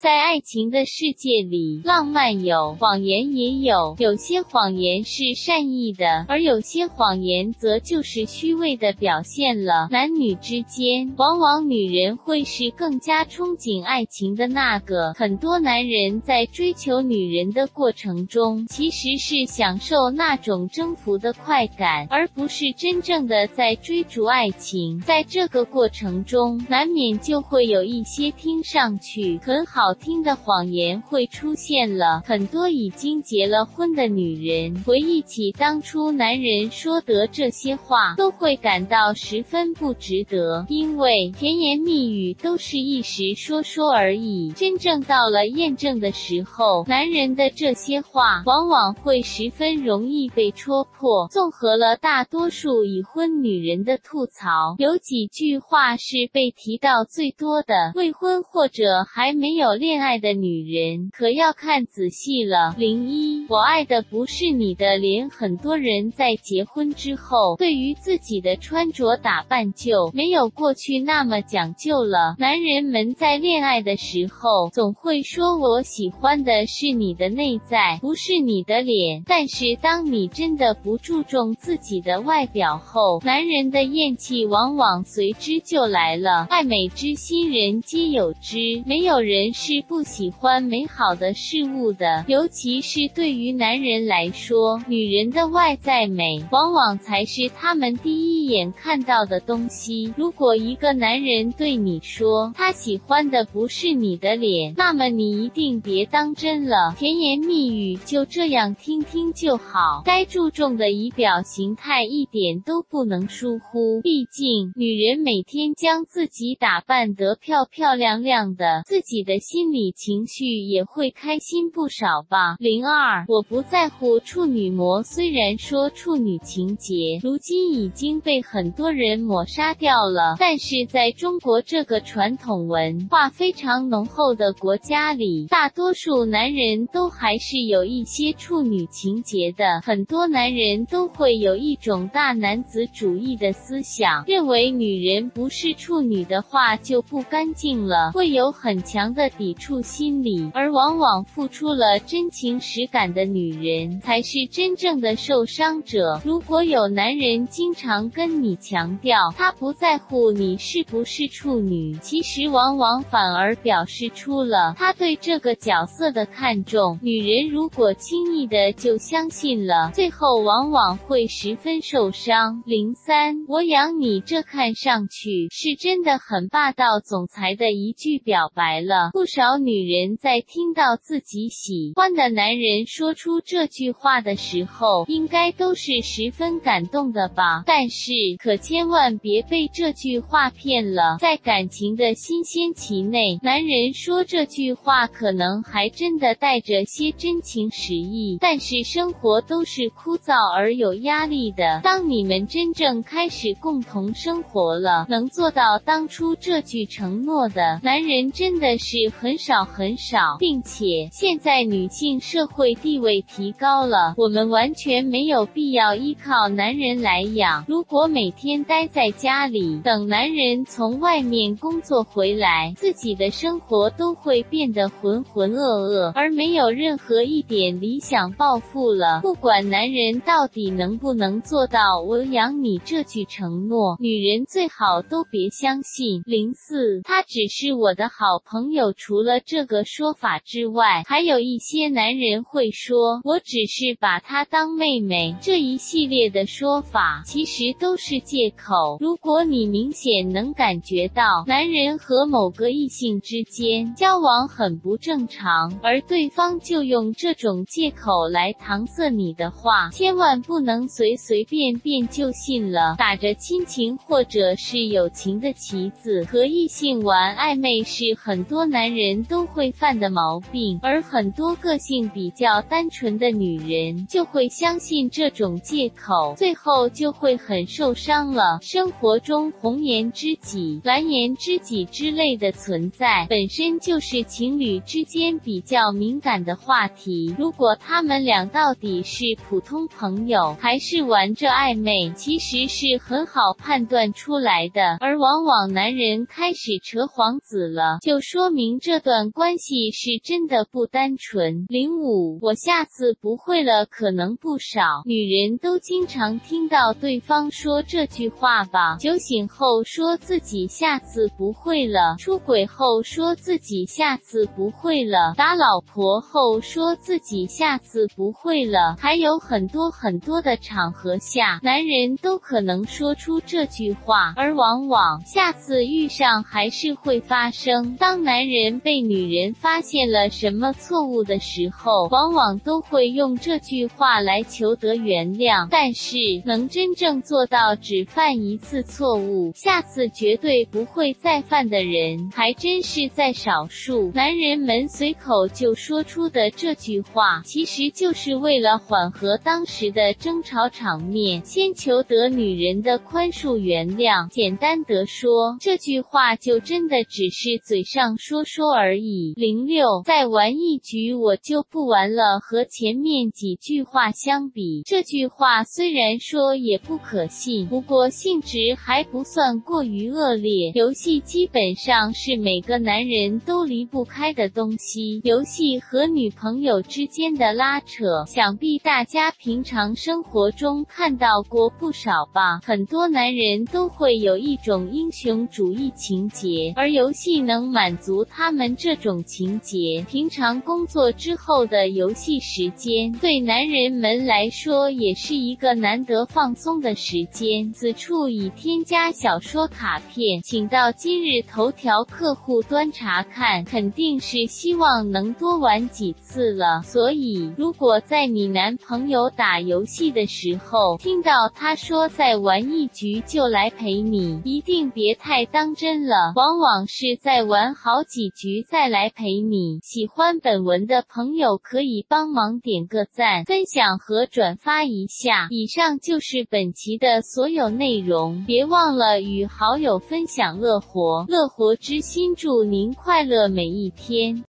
在爱情的世界里，浪漫有，谎言也有。有些谎言是善意的，而有些谎言则就是虚伪的表现了。男女之间，往往女人会是更加憧憬爱情的那个。很多男人在追求女人的过程中，其实是享受那种征服的快感，而不是真正的在追逐爱情。在这个过程中，难免就会有一些听上去很好。好听的谎言会出现了，很多已经结了婚的女人回忆起当初男人说的这些话，都会感到十分不值得，因为甜言蜜语都是一时说说而已，真正到了验证的时候，男人的这些话往往会十分容易被戳破。综合了大多数已婚女人的吐槽，有几句话是被提到最多的：未婚或者还没有。恋爱的女人可要看仔细了。零一，我爱的不是你的脸。很多人在结婚之后，对于自己的穿着打扮就没有过去那么讲究了。男人们在恋爱的时候，总会说我喜欢的是你的内在，不是你的脸。但是当你真的不注重自己的外表后，男人的厌弃往往随之就来了。爱美之心，人皆有之，没有人是。是不喜欢美好的事物的，尤其是对于男人来说，女人的外在美往往才是他们第一眼看到的东西。如果一个男人对你说他喜欢的不是你的脸，那么你一定别当真了。甜言蜜语就这样听听就好，该注重的仪表形态一点都不能疏忽。毕竟，女人每天将自己打扮得漂漂亮亮的，自己的心。理情绪也会开心不少吧。零二，我不在乎处女膜。虽然说处女情节如今已经被很多人抹杀掉了，但是在中国这个传统文化非常浓厚的国家里，大多数男人都还是有一些处女情节的。很多男人都会有一种大男子主义的思想，认为女人不是处女的话就不干净了，会有很强的抵。抵触心理，而往往付出了真情实感的女人才是真正的受伤者。如果有男人经常跟你强调他不在乎你是不是处女，其实往往反而表示出了他对这个角色的看重。女人如果轻易的就相信了，最后往往会十分受伤。零三，我养你，这看上去是真的很霸道总裁的一句表白了，不少。少女人在听到自己喜欢的男人说出这句话的时候，应该都是十分感动的吧？但是，可千万别被这句话骗了。在感情的新鲜期内，男人说这句话可能还真的带着些真情实意。但是，生活都是枯燥而有压力的。当你们真正开始共同生活了，能做到当初这句承诺的男人，真的是很。少很少，并且现在女性社会地位提高了，我们完全没有必要依靠男人来养。如果每天待在家里等男人从外面工作回来，自己的生活都会变得浑浑噩噩，而没有任何一点理想抱负了。不管男人到底能不能做到“我养你”这句承诺，女人最好都别相信。零四，他只是我的好朋友。除了这个说法之外，还有一些男人会说：“我只是把她当妹妹。”这一系列的说法其实都是借口。如果你明显能感觉到男人和某个异性之间交往很不正常，而对方就用这种借口来搪塞你的话，千万不能随随便便就信了。打着亲情或者是友情的旗子和异性玩暧昧，是很多男人。都会犯的毛病，而很多个性比较单纯的女人就会相信这种借口，最后就会很受伤了。生活中红颜知己、蓝颜知己之类的存在，本身就是情侣之间比较敏感的话题。如果他们俩到底是普通朋友，还是玩着暧昧，其实是很好判断出来的。而往往男人开始扯黄子了，就说明。这段关系是真的不单纯。零五，我下次不会了，可能不少女人都经常听到对方说说这句话吧？酒醒后说自己下次不会了，出轨后说自己下次不会了，打老婆后说自己下次不会了，还有很多很多的场合下，男人都可能说出这句话，而往往下次遇上还是会发生。当男人被女人发现了什么错误的时候，往往都会用这句话来求得原谅。但是，能真正做到只犯一次错误，下次绝对不会再犯的人，还真是在少数。男人们随口就说出的这句话，其实就是为了缓和当时的争吵场面，先求得女人的宽恕原谅。简单的说，这句话就真的只是嘴上说说而已。零六，再玩一局我就不玩了。和前面几句话相比，这句话虽然说也不可信，不过性质还不算过于恶劣。游戏基本上是每个男人都离不开的东西。游戏和女朋友之间的拉扯，想必大家平常生活中看到过不少吧？很多男人都会有一种英雄主义情节，而游戏能满足他们这种情节。平常工作之后的游戏时间，对男人们来说也是一个难得放松的时间。间此处已添加小说卡片，请到今日头条客户端查看。肯定是希望能多玩几次了。所以，如果在你男朋友打游戏的时候，听到他说再玩一局就来陪你，一定别太当真了。往往是在玩好几局再来陪你。喜欢本文的朋友可以帮忙点个赞、分享和转发一下。以上就是本期的所有内容，别忘了与好友分享乐活，乐活之心祝您快乐每一天。